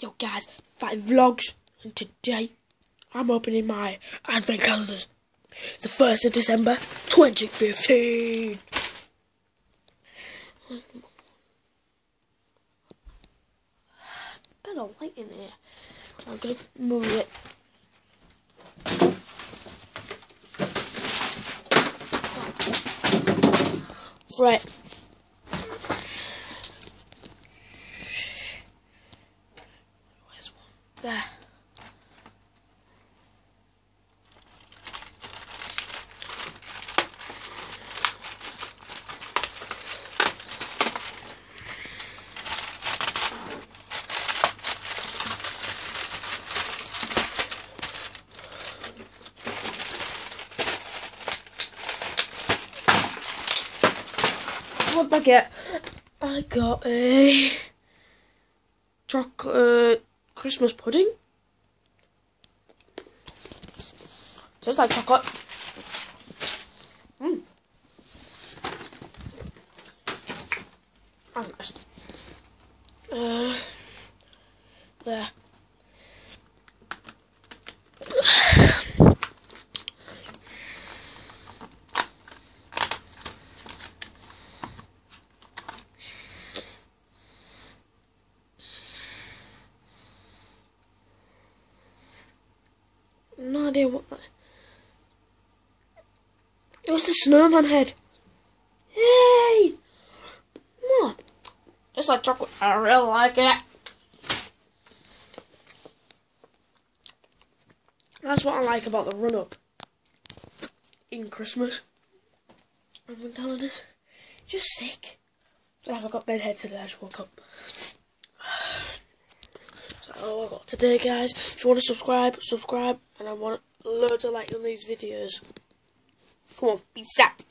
Yo guys, five vlogs, and today I'm opening my advent calendars. It's the 1st of December 2015. There's a light in here. I'm gonna move it. Right. There. What did I get? I got a chocolate Christmas pudding. Tastes like chocolate. Mmm. Uh, there. No idea what that. It was the snowman head. Yay! What? Just like chocolate. I really like it. That's what I like about the run up in Christmas. And calendars. Just sick. I've got bedhead today, I just woke up. Today guys. If you want to subscribe, subscribe and I want loads of likes on these videos. Come on, peace out.